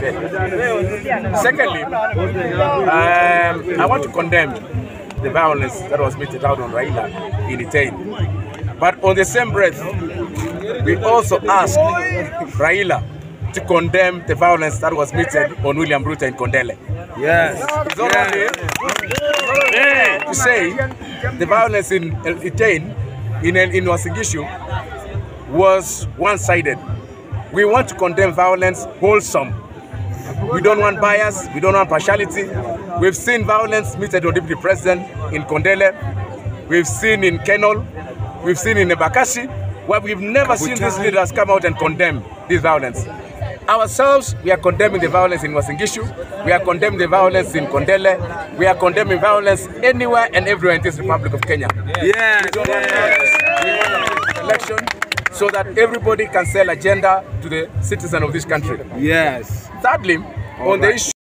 there. Secondly, um, I want to condemn the violence that was meted out on Raila in Iten. But on the same breath, we also ask Raila to condemn the violence that was meted on William Ruto in Kondele. Yes. It's not only, it's not to say the violence in Iten, in, in Uasin Gishu, was one-sided. We want to condemn violence wholesome. We don't want bias, we don't want partiality. We've seen violence meted on deputy president in Kondele. We've seen in Kenol. We've seen in Embakasi, where we've never seen these leaders come out and condemn this violence. Ourselves, we are condemning the violence in Uasin Gishu. We are condemning the violence in Kondele. We are condemning violence anywhere and everywhere in this Republic of Kenya. Yes. We don't want violence. We want an election so that everybody can sell agenda to the citizen of this country. Yes. Thirdly, on the issue